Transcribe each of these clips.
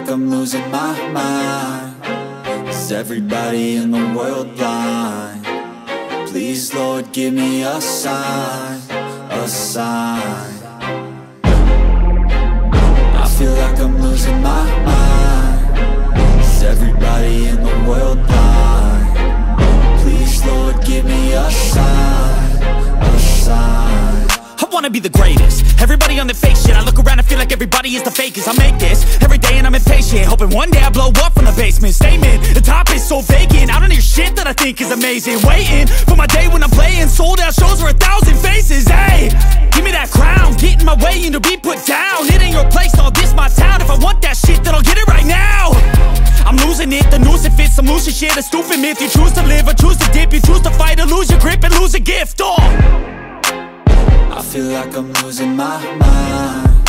Like I'm losing my mind. Is everybody in the world blind? Please, Lord, give me a sign A sign. I feel like I'm losing my mind. Is everybody in the world blind? Please, Lord, give me a sign A sign. I wanna be the greatest. Everybody on the fake shit. I look around and feel like everybody is the fakest. I make this impatient Hoping one day I blow up from the basement. Statement, the top is so vacant. I don't hear shit that I think is amazing. Waiting for my day when I'm playing. Sold out shows for a thousand faces. Hey, give me that crown. Get in my way and to be put down. It ain't your place, all this my town. If I want that shit then I'll get it right now. I'm losing it, the noose it fits. I'm losing shit, a stupid myth. You choose to live or choose to dip. You choose to fight or lose your grip and lose a gift. Oh. I feel like I'm losing my mind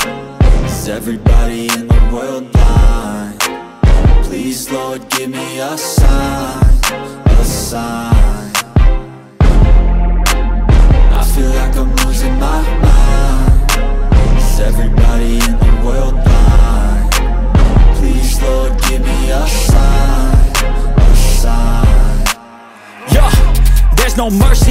Is everybody in the world blind? Please, Lord, give me a sign A sign I feel like I'm losing my mind Is everybody in the world blind? Please, Lord, give me a sign A sign Yeah, there's no mercy